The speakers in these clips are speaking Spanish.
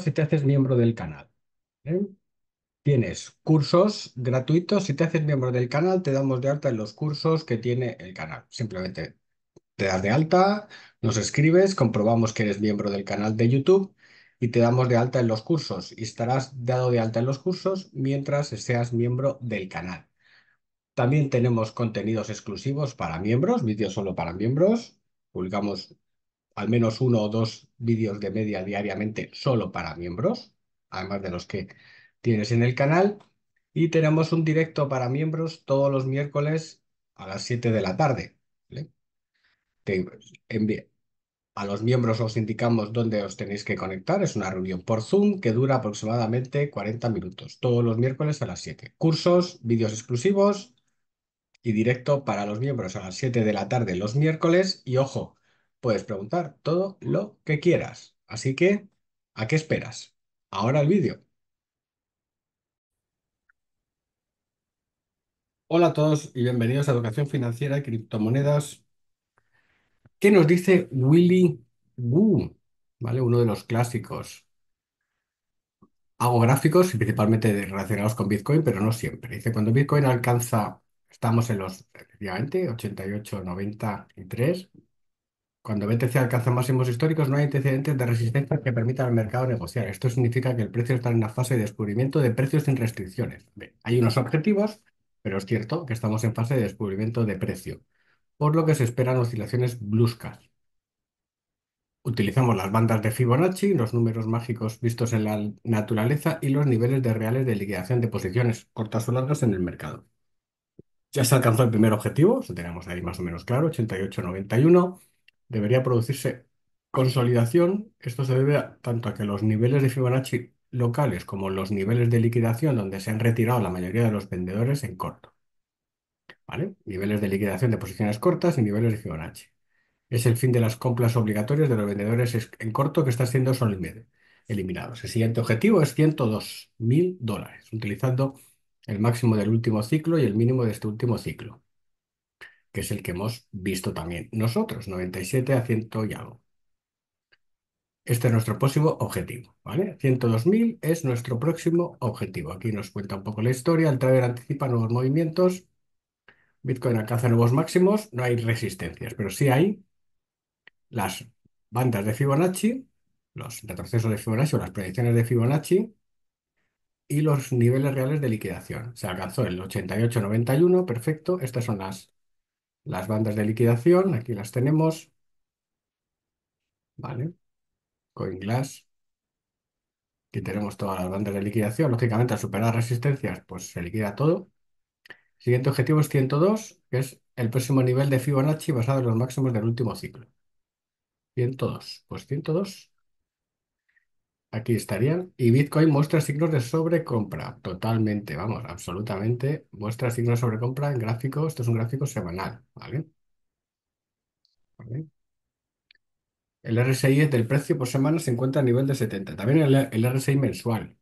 si te haces miembro del canal. ¿eh? Tienes cursos gratuitos. Si te haces miembro del canal, te damos de alta en los cursos que tiene el canal. Simplemente te das de alta, nos escribes, comprobamos que eres miembro del canal de YouTube y te damos de alta en los cursos. Y estarás dado de alta en los cursos mientras seas miembro del canal. También tenemos contenidos exclusivos para miembros, vídeos solo para miembros. Publicamos al menos uno o dos vídeos de media diariamente solo para miembros, además de los que tienes en el canal. Y tenemos un directo para miembros todos los miércoles a las 7 de la tarde. a los miembros os indicamos dónde os tenéis que conectar. Es una reunión por Zoom que dura aproximadamente 40 minutos, todos los miércoles a las 7. Cursos, vídeos exclusivos y directo para los miembros a las 7 de la tarde los miércoles. Y ojo, puedes preguntar todo lo que quieras. Así que, ¿a qué esperas? Ahora el vídeo. Hola a todos y bienvenidos a Educación Financiera y Criptomonedas. ¿Qué nos dice Willy Wu? ¿Vale? Uno de los clásicos. Hago gráficos principalmente relacionados con Bitcoin, pero no siempre. Dice, cuando Bitcoin alcanza, estamos en los, efectivamente, 88, 93, cuando BTC alcanza máximos históricos, no hay antecedentes de resistencia que permitan al mercado negociar. Esto significa que el precio está en una fase de descubrimiento de precios sin restricciones. hay unos objetivos, pero es cierto que estamos en fase de descubrimiento de precio, por lo que se esperan oscilaciones bruscas. Utilizamos las bandas de Fibonacci, los números mágicos vistos en la naturaleza y los niveles de reales de liquidación de posiciones cortas o largas en el mercado. Ya se alcanzó el primer objetivo, lo tenemos ahí más o menos claro, 88-91 debería producirse consolidación. Esto se debe tanto a que los niveles de Fibonacci locales como los niveles de liquidación donde se han retirado la mayoría de los vendedores en corto. Niveles de liquidación de posiciones cortas y niveles de Fibonacci. Es el fin de las compras obligatorias de los vendedores en corto que está siendo eliminados. El siguiente objetivo es 102 mil dólares, utilizando el máximo del último ciclo y el mínimo de este último ciclo que es el que hemos visto también nosotros, 97 a 100 y algo. Este es nuestro próximo objetivo, ¿vale? 102.000 es nuestro próximo objetivo. Aquí nos cuenta un poco la historia. El trader anticipa nuevos movimientos. Bitcoin alcanza nuevos máximos. No hay resistencias, pero sí hay las bandas de Fibonacci, los retrocesos de Fibonacci o las predicciones de Fibonacci y los niveles reales de liquidación. Se alcanzó el 88-91, perfecto. Estas son las las bandas de liquidación, aquí las tenemos. ¿Vale? CoinGlass. Aquí tenemos todas las bandas de liquidación. Lógicamente, al superar resistencias, pues se liquida todo. Siguiente objetivo es 102, que es el próximo nivel de Fibonacci basado en los máximos del último ciclo. 102. Pues 102. Aquí estarían. Y Bitcoin muestra signos de sobrecompra. Totalmente, vamos, absolutamente. Muestra signos de sobrecompra en gráfico. Esto es un gráfico semanal, ¿vale? El RSI del precio por semana se encuentra a nivel de 70. También el, el RSI mensual.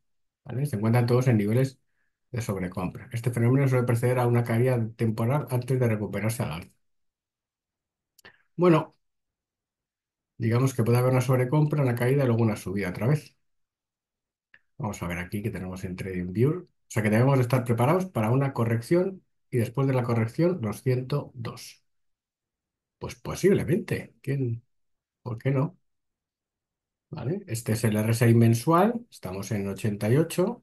Se encuentran todos en niveles de sobrecompra. Este fenómeno suele preceder a una caída temporal antes de recuperarse al alza. Bueno, digamos que puede haber una sobrecompra, una caída y luego una subida otra vez. Vamos a ver aquí que tenemos en TradingView. O sea que debemos estar preparados para una corrección y después de la corrección los 102. Pues posiblemente. ¿Quién? ¿Por qué no? ¿Vale? Este es el RSI mensual. Estamos en 88.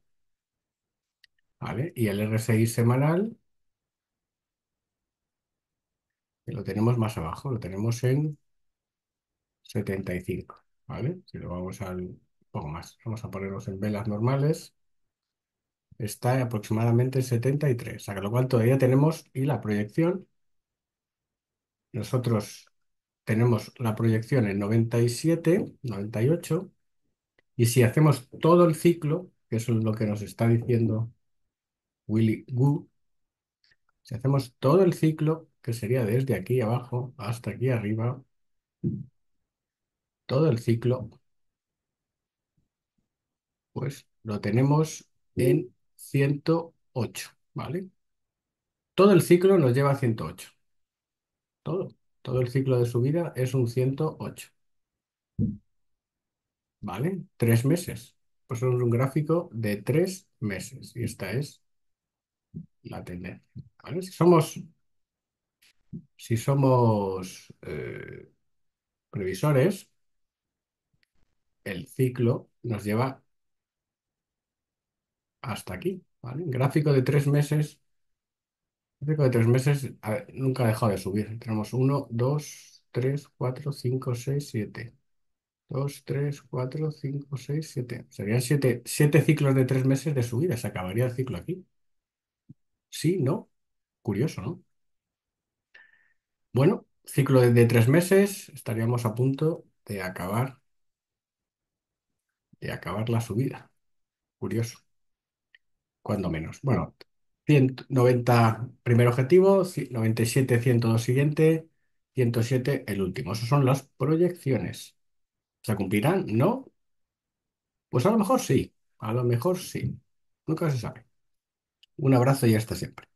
¿Vale? Y el RSI semanal lo tenemos más abajo. Lo tenemos en 75. ¿Vale? Si lo vamos al poco más. Vamos a ponerlos en velas normales. Está aproximadamente en 73, a lo cual todavía tenemos, y la proyección, nosotros tenemos la proyección en 97, 98, y si hacemos todo el ciclo, que eso es lo que nos está diciendo Willy Wu, si hacemos todo el ciclo, que sería desde aquí abajo hasta aquí arriba, todo el ciclo, pues lo tenemos en 108, ¿vale? Todo el ciclo nos lleva a 108. Todo. Todo el ciclo de subida es un 108. ¿vale? Tres meses. Pues es un gráfico de tres meses y esta es la tendencia, ¿vale? Si somos, si somos eh, previsores, el ciclo nos lleva hasta aquí, ¿vale? Gráfico de tres meses, gráfico de tres meses a ver, nunca ha dejado de subir. Tenemos uno, dos, tres, cuatro, cinco, seis, siete. Dos, tres, cuatro, cinco, seis, siete. Serían siete, siete ciclos de tres meses de subida. Se acabaría el ciclo aquí. Sí, no. Curioso, ¿no? Bueno, ciclo de, de tres meses. Estaríamos a punto de acabar, de acabar la subida. Curioso. Cuando menos. Bueno, 190 primer objetivo, ci- 97, 102 siguiente, 107 el último. Esas son las proyecciones. ¿Se cumplirán? ¿No? Pues a lo mejor sí. A lo mejor sí. Nunca se sabe. Un abrazo y hasta siempre.